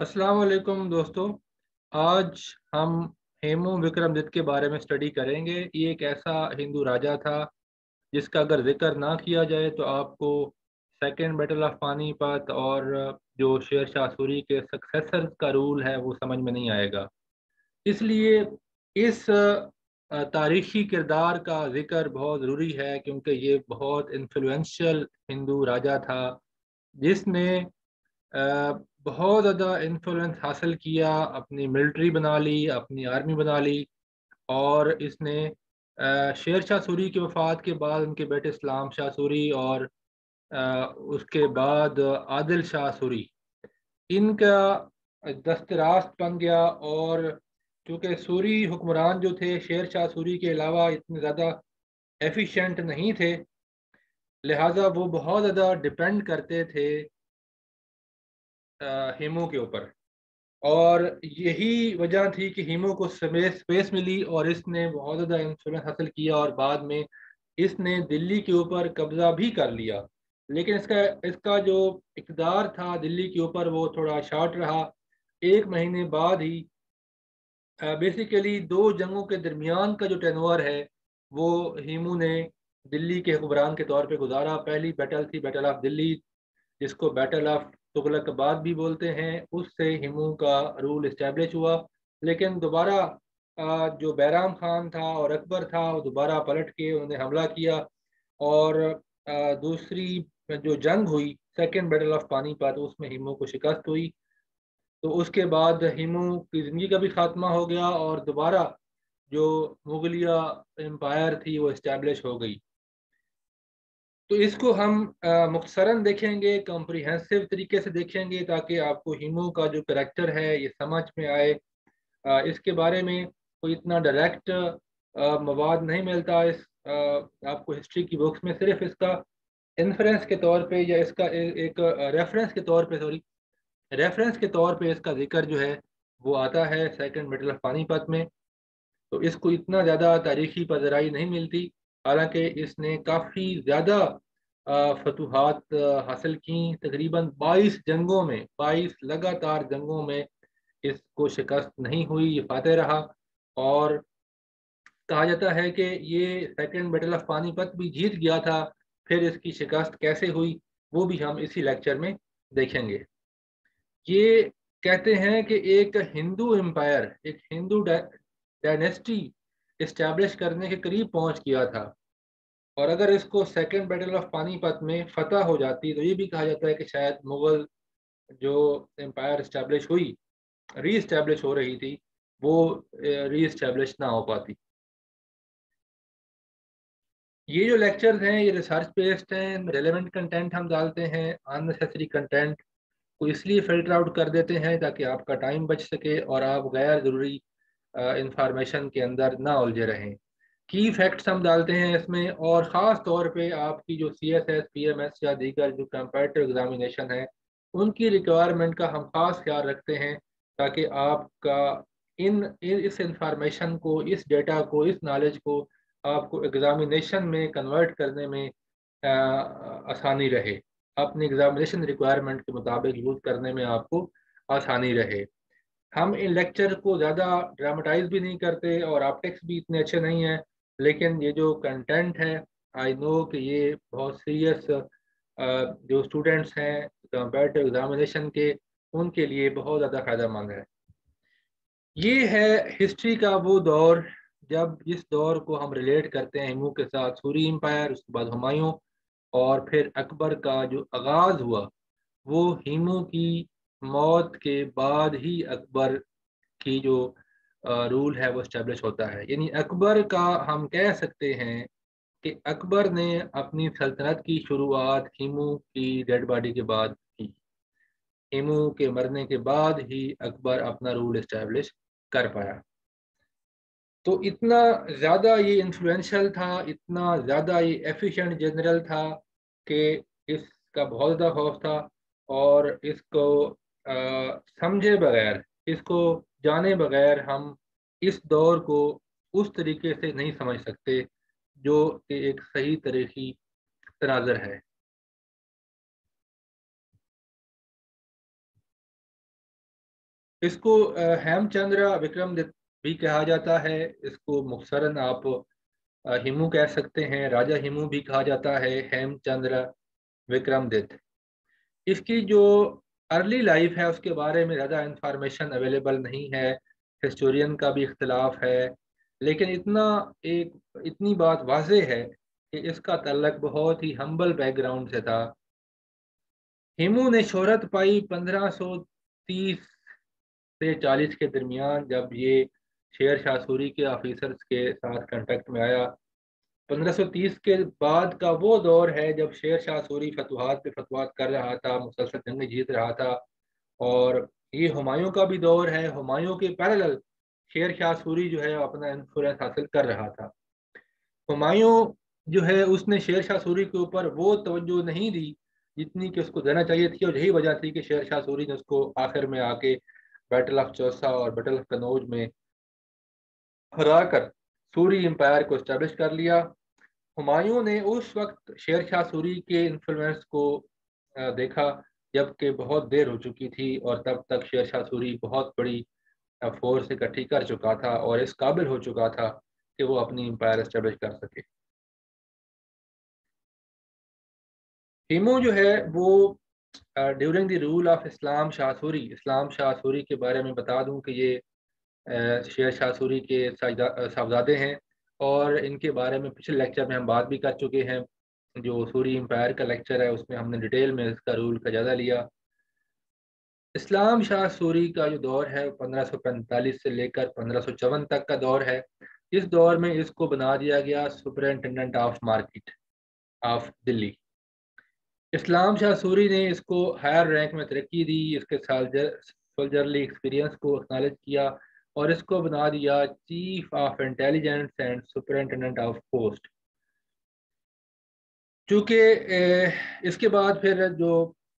अस्सलाम वालेकुम दोस्तों। आज हम हेमू विक्रमजित के बारे में स्टडी करेंगे। ये एक ऐसा हिंदू राजा था, जिसका अगर ज़िक्र ना किया जाए तो आपको सेकेंड बैटल ऑफ़ पानीपत और जो शेर शाह सूरी के सक्सेसर का रूल है, वो समझ में नहीं आएगा। इसलिए इस तारीखी किरदार का ज़िक्र बहुत ज़रूरी है, क्योंकि ये बहुत इन्फ्लुएंशियल हिंदू राजा था, जिसने बहुत ज़्यादा इन्फ्लुएंस हासिल किया, अपनी मिलिट्री बना ली, अपनी आर्मी बना ली और इसने शेर शाह सूरी की वफ़ात के बाद उनके बेटे इस्लाम शाह सूरी और उसके बाद आदिल शाह सूरी। इनका दस्तरास्त बन गया और चूँकि सूरी हुक्मरान जो थे, शेर शाह सूरी के अलावा इतने ज़्यादा एफिशिएंट नहीं थे, लिहाजा वो बहुत ज़्यादा डिपेंड करते थे हीमो के ऊपर। और यही वजह थी कि हीमो को स्पेस मिली और इसने बहुत ज़्यादा इंफ्लुएंस हासिल किया और बाद में इसने दिल्ली के ऊपर कब्ज़ा भी कर लिया। लेकिन इसका इसका जो इकदार था दिल्ली के ऊपर वो थोड़ा शॉर्ट रहा। एक महीने बाद ही बेसिकली दो जंगों के दरमियान का जो टेनवर है, वो हीमू ने दिल्ली के हुक्मरान के तौर पे गुजारा। पहली बैटल थी बैटल ऑफ़ दिल्ली जिसको बैटल ऑफ़ तुगलकबाद भी बोलते हैं, उससे हिमू का रूल इस्टेब्लिश हुआ। लेकिन दोबारा जो बैराम खान था और अकबर था, वो दोबारा पलट के उन्होंने हमला किया और दूसरी जो जंग हुई सेकेंड बैटल ऑफ़ पानीपत उसमें हिमू को शिकस्त हुई। तो उसके बाद हिमू की ज़िंदगी का भी खात्मा हो गया और दोबारा जो मुगलिया एम्पायर थी, वो इस्टेब्लिश हो गई। तो इसको हम मुख्तरन देखेंगे कॉम्प्रिहेंसिव तरीके से देखेंगे ताकि आपको हीमो का जो करेक्टर है ये समझ में आए। आ, इसके बारे में कोई इतना डायरेक्ट मवाद नहीं मिलता इस आ, आपको हिस्ट्री की बुक्स में। सिर्फ़ इसका इन्फ्रेंस के तौर पे या इसका ए, एक रेफरेंस के तौर पे सॉरी रेफरेंस के तौर पे इसका ज़िक्र जो है वो आता है सेकंड मिडल ऑफ़ पानीपत में। तो इसको इतना ज़्यादा तारीखी पजराई नहीं मिलती। हालाँकि इसने काफ़ी ज़्यादा फतूहत हासिल की। तकरीबन 22 जंगों में 22 लगातार जंगों में इसको शिकस्त नहीं हुई, ये फाते रहा। और कहा जाता है कि ये सेकेंड बैटल ऑफ़ पानीपत भी जीत गया था, फिर इसकी शिकस्त कैसे हुई, वो भी हम इसी लेक्चर में देखेंगे। ये कहते हैं कि एक हिंदू एम्पायर एक हिंदू डायनेस्टी इस्टेब्लिश करने के करीब पहुँच गया था। और अगर इसको सेकेंड बैटल ऑफ़ पानीपत में फतह हो जाती तो ये भी कहा जाता है कि शायद मुगल जो एम्पायर इस्टेब्लिश हुई री इस्टेब्लिश हो रही थी, वो री इस्टेब्लिश ना हो पाती। ये जो लेक्चर्स हैं, ये रिसर्च बेस्ड हैं रेलेवेंट कंटेंट हम डालते हैं अननेसेसरी कंटेंट को इसलिए फ़िल्टर आउट कर देते हैं ताकि आपका टाइम बच सके और आप गैर ज़रूरी इंफॉर्मेशन के अंदर ना उलझे रहें। की फैक्ट्स हम डालते हैं इसमें और ख़ास तौर पे आपकी जो C S S P M S या दीगर जो कंपेटिव एग्जामिनेशन है उनकी रिक्वायरमेंट का हम खास ख्याल रखते हैं ताकि आपका इन, इस इंफॉर्मेशन को इस डेटा को इस नॉलेज को आपको एग्ज़ामिनेशन में कन्वर्ट करने में आ, आसानी रहे। अपनी एग्ज़ामिनेशन रिक्वायरमेंट के मुताबिक यूज़ करने में आपको आसानी रहे। हम इन लेक्चर को ज़्यादा ड्रामेटाइज भी नहीं करते और ऑप्टिक्स भी इतने अच्छे नहीं हैं, लेकिन ये जो कंटेंट है आई नो कि ये बहुत सीरियस जो स्टूडेंट्स हैं कंपेरेटिव एग्जामिनेशन के, उनके लिए बहुत ज़्यादा फ़ायदा मंद है। ये है हिस्ट्री का वो दौर, जब इस दौर को हम रिलेट करते हैं हिमू के साथ, सूरी एम्पायर उसके बाद हुमायूं, और फिर अकबर का जो आगाज़ हुआ, वो हिमू की मौत के बाद ही अकबर की जो रूल है, वो इस्टेब्लिश होता है। यानी अकबर का हम कह सकते हैं कि अकबर ने अपनी सल्तनत की शुरुआत हिमू की डेड बॉडी के बाद की। हीमू के मरने के बाद ही अकबर अपना रूल इस्टेब्लिश कर पाया। तो इतना ज़्यादा ये इन्फ्लुएंशियल था, इतना ज़्यादा ये एफिशिएंट जनरल था कि इसका बहुत ज़्यादा खौफ था और इसको समझे बगैर, इसको जाने बगैर हम इस दौर को उस तरीके से नहीं समझ सकते, जो कि एक सही तरीकी तनाजर है। इसको हेमचंद्र विक्रम भी कहा जाता है, इसको मुखसरन आप हिमू कह सकते हैं, राजा हिमू भी कहा जाता है, हेमचंद्र विक्रमदित इसकी जो अर्ली लाइफ है, उसके बारे में ज़्यादा इंफॉर्मेशन अवेलेबल नहीं है हिस्टोरियन का भी इख्तलाफ है, लेकिन इतना एक, इतनी बात वाज है कि इसका तल्लक बहुत ही हम्बल बैकग्राउंड से था। हिमू ने शोहरत पाई 1530 से 40 के दरमियान, जब ये शेर शाह सूरी के ऑफिसर्स के साथ कंटेक्ट में आया। 1530 के बाद का वो दौर है जब शेर शाह सूरी फतवाहत पे फतवाहत कर रहा था, मुसलसल जंग जीत रहा था। और ये हुमायूं का भी दौर है, हुमायूं के पैरेलल शेर शाह सूरी जो है, अपना इन्फ्लुएंस हासिल कर रहा था। हुमायूं जो है, उसने शेर शाह सूरी के ऊपर वो तवज्जो नहीं दी जितनी कि उसको देना चाहिए थी। और यही वजह थी कि शेर शाह सूरी ने उसको आखिर में आके बैटल ऑफ़ चौसा और बैटल ऑफ़ कनौज में हरा कर सूरी एम्पायर को इस्टेब्लिश कर लिया। हुमायूं ने उस वक्त शेर शाह सूरी के इन्फ्लुएंस को देखा जबकि बहुत देर हो चुकी थी और तब तक शेर शाह सूरी बहुत बड़ी फोर्स इकट्ठी कर चुका था और इस काबिल हो चुका था कि वो अपनी एम्पायर इस्टेब्लिश कर सके। हिमो जो है वो during the rule of Islam Shah Suri Islam Shah Suri के बारे में बता दूँ कि ये शेर शाहसूरी के साहबजादे हैं। और इनके बारे में पिछले लेक्चर में हम बात भी कर चुके हैं। जो सूरी एम्पायर का लेक्चर है, उसमें हमने डिटेल में इसका रूल का जायजा लिया। इस्लाम शाह सूरी का जो दौर है 1545 से लेकर पंद्रह तक का दौर है। इस दौर में इसको बना दिया गया superintendent of market of Delhi Islam Shah Suri ने इसको हायर रैंक में तरक्की दी, इसके सोल्जरली एक्सपीरियंस को एक्नॉलेज किया। और इसको बना दिया chief of intelligence and superintendent of post. चूँकि इसके बाद फिर जो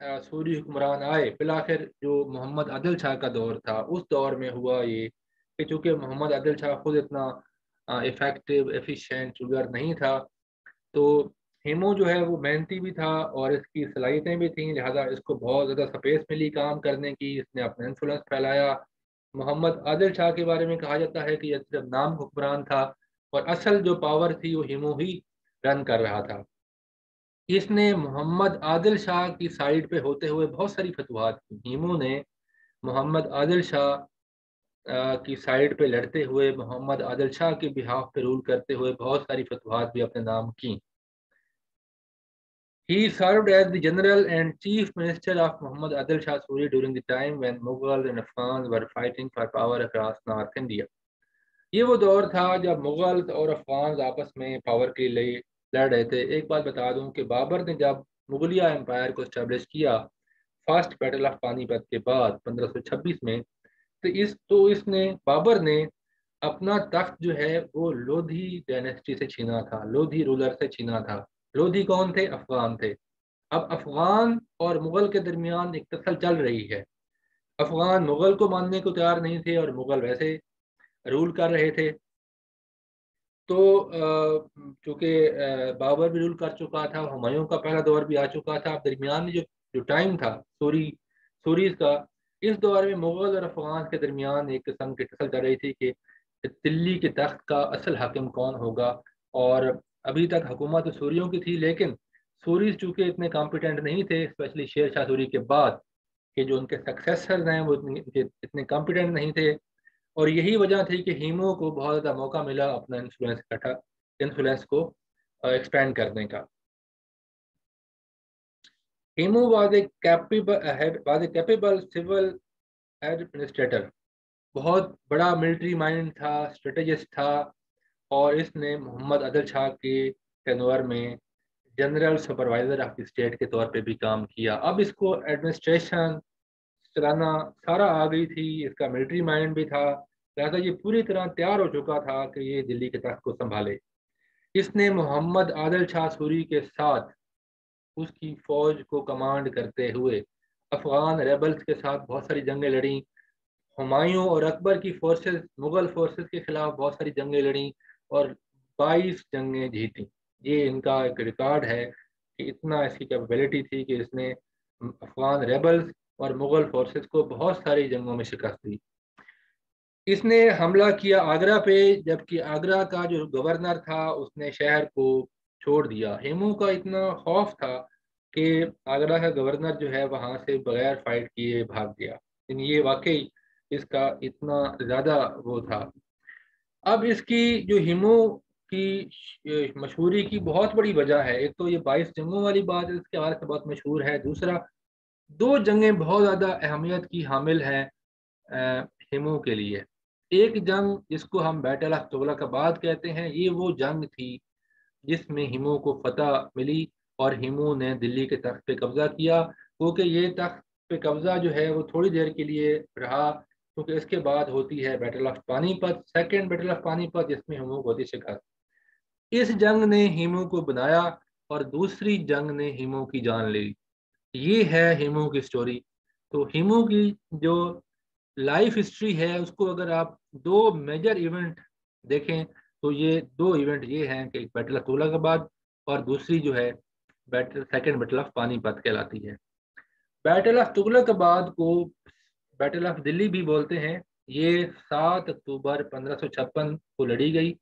सूरी हुक्मरान आए, फिर आखिर जो मोहम्मद आदिल शाह का दौर था, उस दौर में हुआ ये कि चूँकि मोहम्मद आदिल शाह खुद इतना इफ़ेक्टिव एफिशिएंट शुगर नहीं था तो हेमो जो है वो मेहनती भी था और इसकी सलाहियतें भी थी, लिहाजा इसको बहुत ज़्यादा स्पेस मिली काम करने की, इसने अपना इन्फ्लुएंस फैलाया मोहम्मद आदिल शाह के बारे में कहा जाता है कि यह सिर्फ़ नाम हुक्मरान था और असल जो पावर थी वो हिमो ही रन कर रहा था। इसने मोहम्मद आदिल शाह की साइड पे होते हुए बहुत सारी फतवाहत की। हिमो ने मोहम्मद आदिल शाह की साइड पे लड़ते हुए मोहम्मद आदिल शाह के बिहाफ पे रूल करते हुए बहुत सारी फतवाहत भी अपने नाम की। He served as the general and chief minister of Muhammad Adil Shah Suri during the time when Mughals and Afghans were fighting for power across North India. ये वो दौर था जब मुगल और अफगान आपस में पावर के लिए लड़ रहे थे एक बात बता दूँ कि बाबर ने जब मुगलिया एम्पायर को स्टैब्लिश किया फ़र्स्ट बैटल ऑफ़ पानीपत के बाद 1526 में तो इस तो इसने बाबर ने अपना तख्त जो है वो लोधी डायनेस्टी से छीना था लोधी रूलर से छीना था लोधी कौन थे? अफगान थे। अब अफगान और मुगल के दरमियान एक तसल चल रही है। अफगान मुगल को मानने को तैयार नहीं थे और मुगल वैसे रूल कर रहे थे। तो चूँकि बाबर भी रूल कर चुका था, हुमायूं का पहला दौर भी आ चुका था। दरमियान में जो जो टाइम था, सूरी सूरीज का, इस दौर में मुगल और अफगान के दरमियान एक किस्म की टसल चल रही थी कि दिल्ली के तख्त का असल हाकिम कौन होगा? और अभी तक हुकूमत सूरियों की थी, लेकिन सूरीज चूँकि इतने कॉम्पिटेंट नहीं थे स्पेशली शेर शाह सूरी के बाद कि जो उनके सक्सेसर हैं, वो इतने इतने कॉम्पिटेंट नहीं थे। और यही वजह थी कि हीमो को बहुत ज़्यादा मौका मिला अपना इन्फ्लुएंस इकट्ठा इन्फ्लुएंस को एक्सपेंड करने का। Hemu was a capable was a capable civil administrator बहुत बड़ा मिलिट्री माइंड था स्ट्रेटेजिस्ट था और इसने मोहम्मद अदल शाह के तनवर में जनरल सुपरवाइजर ऑफ़ स्टेट के तौर पे भी काम किया। अब इसको एडमिनिस्ट्रेशन चलाना सारा आ गई थी, इसका मिलिट्री माइंड भी था, लिहाजा ये पूरी तरह तैयार हो चुका था कि ये दिल्ली के तख्त को संभाले। इसने मोहम्मद आदिल शाह सूरी के साथ उसकी फौज को कमांड करते हुए अफगान रेबल्स के साथ बहुत सारी जंगें लड़ी। हुमायूं और अकबर की फोर्सेस मुगल फोर्सेस के खिलाफ बहुत सारी जंगें लड़ी। और 22 जंगें जीती। ये इनका एक रिकॉर्ड है कि इतना इसकी कैपेबिलिटी थी कि इसने अफगान रेबल्स और मुगल फोर्सेस को बहुत सारी जंगों में शिकस्त दी। इसने हमला किया आगरा पे, जबकि आगरा का जो गवर्नर था, उसने शहर को छोड़ दिया। हेमू का इतना खौफ था कि आगरा का गवर्नर जो है, वहाँ से बगैर फाइट किए भाग गया। लेकिन ये वाकई इसका इतना ज़्यादा वो था। अब इसकी जो हिमू की मशहूरी की बहुत बड़ी वजह है। एक तो ये बाईस जंगों वाली बात इसके हवाले से बहुत मशहूर है। दूसरा, दो जंगें बहुत ज़्यादा अहमियत की हामिल हैं हिमू के लिए। एक जंग जिसको हम बैटल ऑफ़ तुगलकाबाद कहते हैं, ये वो जंग थी जिसमें हिमो को फतह मिली और हिमू ने दिल्ली के तख्त पे कब्जा किया। क्योंकि ये तख्त पे कब्जा जो है, वो थोड़ी देर के लिए रहा। क्योंकि तो इसके बाद होती है battle of Panipat second battle of Panipat जिसमें हिमू को शिकस्त इस जंग ने हिमू को बनाया और दूसरी जंग ने हिमू की जान ली ये है हिमू की स्टोरी तो हिमू की जो लाइफ हिस्ट्री है, उसको अगर आप दो मेजर इवेंट देखें तो ये दो इवेंट ये हैं कि बैटल ऑफ़ तुगलकाबाद और दूसरी जो है battle second battle of Panipat कहलाती है। बैटल ऑफ़ तुगलकाबाद को बैटल ऑफ़ दिल्ली भी बोलते हैं। ये सात अक्टूबर पंद्रह को लड़ी गई।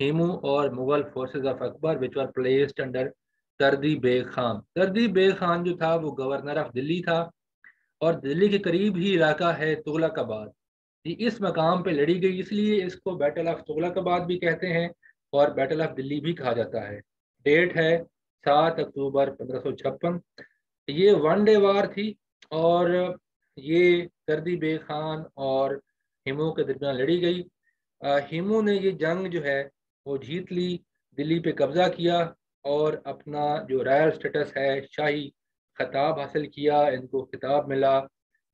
हेमू और Mughal forces of Akbar which were placed under Tardi Beg Khan Tardi Beg Khan जो था, वो गवर्नर ऑफ़ दिल्ली था। और दिल्ली के करीब ही इलाका है तुगलकाबाद इस मकाम पे लड़ी गई, इसलिए इसको बैटल ऑफ़ तुगलकाबाद भी कहते हैं और बैटल ऑफ़ दिल्ली भी कहा जाता है। डेट है सात अक्टूबर पंद्रह ये वन डे वार थी और ये तरदी बेग खान और हिमू के दरमियान लड़ी गई। हिमू ने ये जंग जो है, वो जीत ली, दिल्ली पे कब्जा किया और अपना जो रॉयल स्टेटस है, शाही खिताब हासिल किया, इनको खिताब मिला।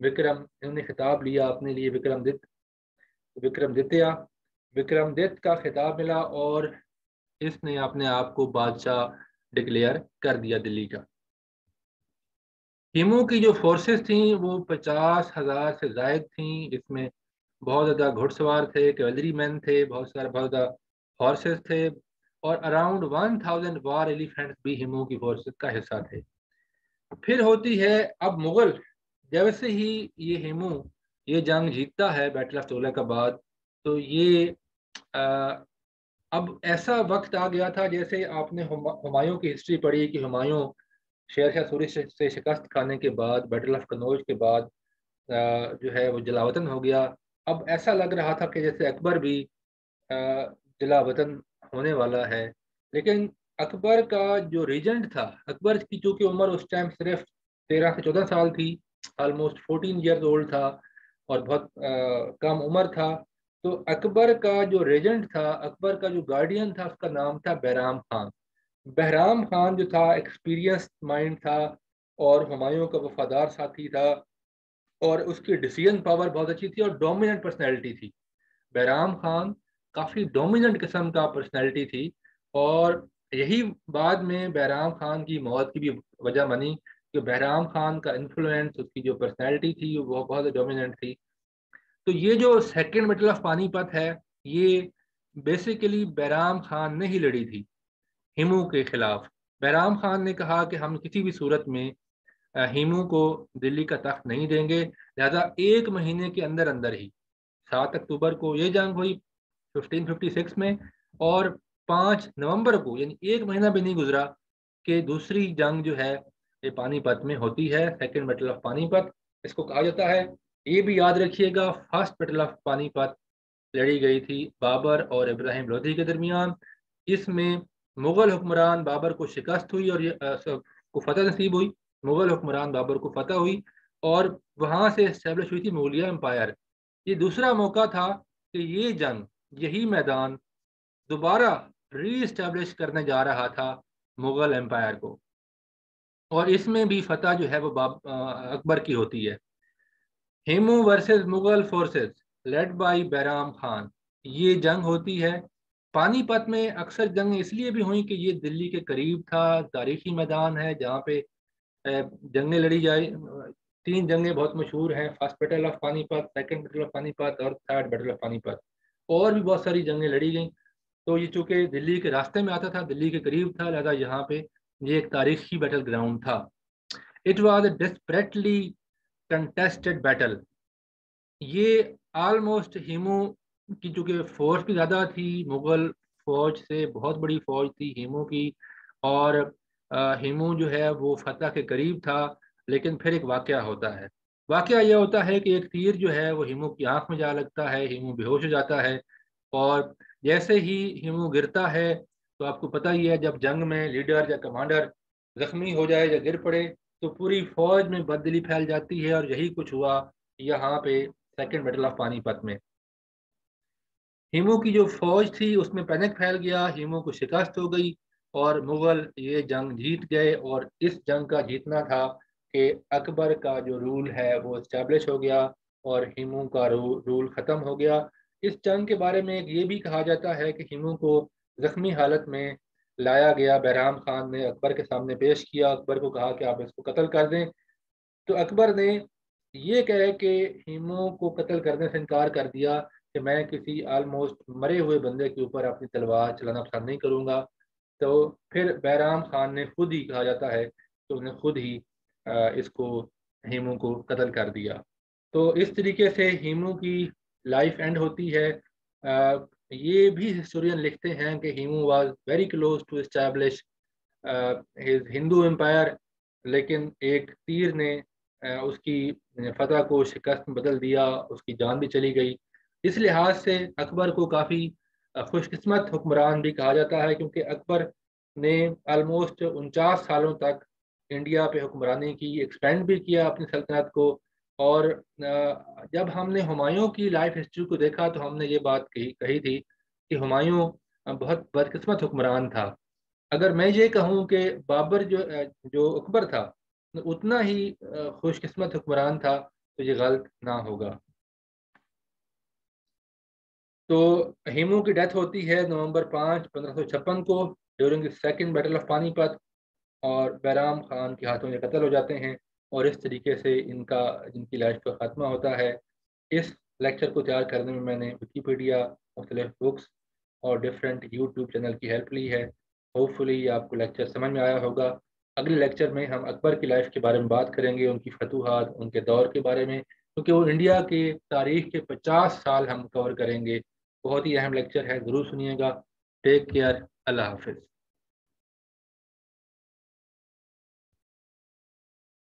विक्रम, इन्होंने खिताब लिया अपने लिए विक्रमदित विक्रमदित्या विक्रमदित का खिताब मिला और इसने अपने आप को बादशाह डिक्लेयर कर दिया दिल्ली का। हिमू की जो फोर्सेस थी वो पचास हज़ार से जायद थी। जिसमें बहुत ज़्यादा घुड़सवार थे कैवलरी मैन थे बहुत सारे बहुत ज़्यादा हॉर्सेस थे। और around one thousand war elephants भी हिमू की फोर्सेस का हिस्सा थे। फिर होती है अब मुगल जब से ही ये हिमू ये जंग जीतता है बैटल ऑफ़ तोला का बाद तो ये आ, अब ऐसा वक्त आ गया था जैसे आपने हुमायूं की हिस्ट्री पढ़ी कि हुमायूं शेर शाह सूरी से शिकस्त खाने के बाद बैटल ऑफ़ कनौज के बाद जो है वो जलावतन हो गया। अब ऐसा लग रहा था कि जैसे अकबर भी जिला वतन होने वाला है। लेकिन अकबर का जो रीजेंट था अकबर की चूँकि उम्र उस टाइम सिर्फ़ तेरह से चौदह साल थी ऑलमोस्ट फोर्टीन ईयर्स ओल्ड था और बहुत आ, कम उम्र था तो अकबर का जो रेजेंट था अकबर का जो गार्डियन था उसका नाम था बैराम खान। बहराम खान जो था एक्सपीरियंस माइंड था और हमायूं का वफादार साथी था और उसकी डिसीज़न पावर बहुत अच्छी थी और डोमिनेंट पर्सनैलिटी थी। बहराम खान काफ़ी डोमिनेंट किस्म का पर्सनैलिटी थी और यही बाद में बहराम खान की मौत की भी वजह बनी कि बहराम खान का इन्फ्लुएंस उसकी जो पर्सनैलिटी थी, वो बहुत डोमिनेंट थी। तो ये जो सेकेंड मेटल ऑफ़ पानीपत है, ये बेसिकली बहराम खान ने ही लड़ी थी। हिमू के खिलाफ। बहराम खान ने कहा कि हम किसी भी सूरत में हिमू को दिल्ली का तख्त नहीं देंगे। लिहाजा एक महीने के अंदर अंदर ही। सात अक्टूबर को ये जंग हुई 1556 में, और पाँच नवंबर को, यानी एक महीना भी नहीं गुजरा, कि दूसरी जंग जो है, ये पानीपत में होती है सेकेंड बैटल ऑफ़ पानीपत। इसको कहा जाता है। ये भी याद रखिएगा फ़र्स्ट बैटल ऑफ़ पानीपत लड़ी गई थी बाबर और इब्राहिम लोधी के दरमियान। इसमें मुग़ल हुक्मरान बाबर को शिकस्त हुई और ये को फतह नसीब हुई। मुग़ल हुक्मरान बाबर को फतह हुई और वहाँ से इस्टेब्लिश हुई थी मुगलिया एम्पायर। ये दूसरा मौका था कि ये जंग, यही मैदान दोबारा री करने जा रहा था मुग़ल एम्पायर को। और इसमें भी फतह जो है वो अकबर की होती है। Hemu versus Mughal forces led by Bairam Khan. ये जंग होती है पानीपत में अक्सर जंग इसलिए भी हुई कि ये दिल्ली के करीब था, तारीखी मैदान है, जहाँ पे जंगें लड़ी जाए तीन जंगें बहुत मशहूर हैं, first battle of Panipat, second battle of Panipat और थर्ड बैटल ऑफ़ पानीपत। और भी बहुत सारी जंगें लड़ी गई। तो ये चूँकि दिल्ली के रास्ते में आता था, दिल्ली के करीब था, लिहाजा यहाँ पे ये एक तारीखी बैटल ग्राउंड था। It was desperately contested battle ये ऑलमोस्ट हिमू की चूँकि फोर्स भी ज़्यादा थी, मुग़ल फौज से बहुत बड़ी फौज थी हेमू की, और हिमू जो है वो फतह के करीब था, लेकिन फिर एक वाक़ होता है। वाक़ यह होता है कि एक तीर जो है वो हिमू की आँख में जा लगता है, हेमू बेहोश हो जाता है, और जैसे ही हिमू गिरता है तो आपको पता ही है, जब जंग में लीडर या कमांडर जख्मी हो जाए या गिर पड़े तो पूरी फौज में बदली फैल जाती है, और यही कुछ हुआ यहाँ पे सेकेंड बैटल ऑफ़ पानीपत में। हिमू की जो फौज थी उसमें पैनिक फैल गया हिमू को शिकस्त हो गई और मुगल ये जंग जीत गए और इस जंग का जीतना था कि अकबर का जो रूल है वो इस्टेब्लिश हो गया और हिमू का रू, रूल ख़त्म हो गया। इस जंग के बारे में ये भी कहा जाता है कि हिमू को जख्मी हालत में लाया गया बहराम खान ने अकबर के सामने पेश किया अकबर को कहा कि आप इसको कत्ल कर दें। तो अकबर ने ये कहे कि हिमू को कत्ल करने से इनकार कर दिया। कि मैं किसी आलमोस्ट मरे हुए बंदे के ऊपर अपनी तलवार चलाना पसंद नहीं करूँगा। तो फिर बैराम खान ने खुद ही कहा जाता है कि उन्हें खुद ही इसको, हेमू को कत्ल कर दिया। तो इस तरीके से हेमू की लाइफ एंड होती है। ये भी हिस्टोरियन लिखते हैं कि Hemu was very close to establish his Hindu empire लेकिन एक तीर ने उसकी फतह को शिकस्त बदल दिया, उसकी जान भी चली गई। इस लिहाज से अकबर को काफ़ी खुशकस्मत हुक्मरान भी कहा जाता है, क्योंकि अकबर ने आलमोस्ट उनचास सालों तक इंडिया पे हुक्मरानी की एक्सपेंड भी किया अपनी सल्तनत को। और जब हमने हुमायूं की लाइफ हिस्ट्री को देखा तो हमने ये बात कही कही थी कि हुमायूं बहुत बदकिस्मत हुक्मरान था। अगर मैं ये कहूँ कि बाबर जो जो अकबर था, उतना ही खुशकिस्मत हुक्मरान था तो ये गलत ना होगा। तो हेमू की डेथ होती है नवंबर पाँच, पंद्रह को during second battle of Panipat, और बैराम खान के हाथों में कत्ल हो जाते हैं, और इस तरीके से इनका जिनकी लाइफ का खात्मा होता है। इस लेक्चर को तैयार करने में मैंने विकीपीडिया मुख्तलिफ़ बुक्स और डिफरेंट यूट्यूब चैनल की हेल्प ली है। होपफुली आपको लेक्चर समझ में आया होगा। अगले लेक्चर में हम अकबर की लाइफ के बारे में बात करेंगे, उनकी फतूहत, उनके दौर के बारे में, क्योंकि वो इंडिया के तारीख के 50 साल हम कवर करेंगे। बहुत ही अहम लेक्चर है। ज़रूर सुनिएगा। टेक केयर अल्लाह हाफिज़।